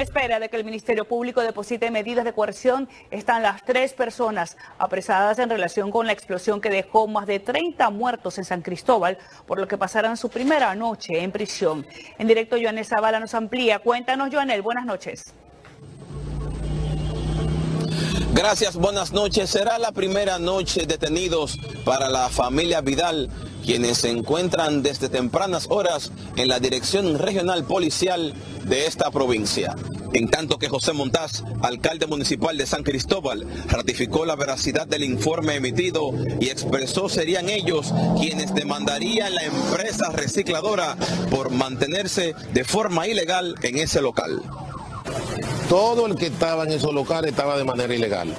espera de que el Ministerio Público deposite medidas de coerción están las tres personas apresadas en relación con la explosión que dejó más de 30 muertos en San Cristóbal, por lo que pasarán su primera noche en prisión. En directo, Joanel Zavala nos amplía. Cuéntanos, Joanel, buenas noches. Gracias, buenas noches. Será la primera noche detenidos para la familia Vidal, quienes se encuentran desde tempranas horas en la Dirección Regional Policial de esta provincia. En tanto que José Montaz, alcalde municipal de San Cristóbal, ratificó la veracidad del informe emitido y expresó serían ellos quienes demandarían la empresa recicladora por mantenerse de forma ilegal en ese local. Todo el que estaba en esos locales estaba de manera ilegal.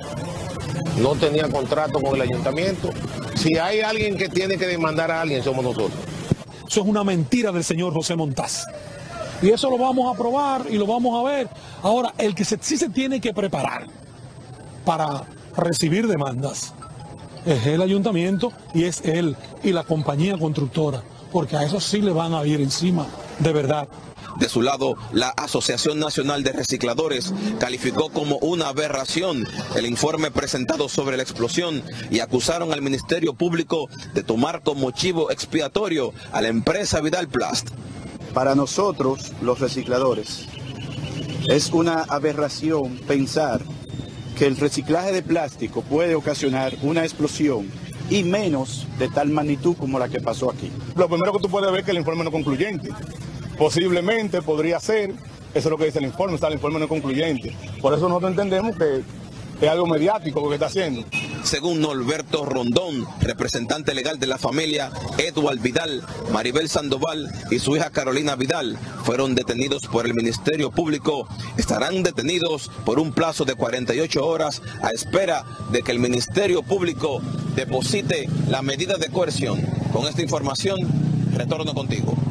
No tenía contrato con el ayuntamiento. Si hay alguien que tiene que demandar a alguien, somos nosotros. Eso es una mentira del señor José Montaz. Y eso lo vamos a probar y lo vamos a ver. Ahora, el que sí se tiene que preparar para recibir demandas es el ayuntamiento y es él y la compañía constructora, porque a eso sí le van a ir encima, de verdad. De su lado, la Asociación Nacional de Recicladores calificó como una aberración el informe presentado sobre la explosión y acusaron al Ministerio Público de tomar como chivo expiatorio a la empresa Vidal Plast. Para nosotros, los recicladores, es una aberración pensar que el reciclaje de plástico puede ocasionar una explosión y menos de tal magnitud como la que pasó aquí. Lo primero que tú puedes ver es que el informe no es concluyente. Posiblemente podría ser, eso es lo que dice el informe, está el informe no concluyente. Por eso nosotros entendemos que es algo mediático lo que está haciendo. Según Norberto Rondón, representante legal de la familia, Edward Vidal, Maribel Sandoval y su hija Carolina Vidal fueron detenidos por el Ministerio Público. Estarán detenidos por un plazo de 48 horas a espera de que el Ministerio Público deposite la medida de coerción. Con esta información, retorno contigo.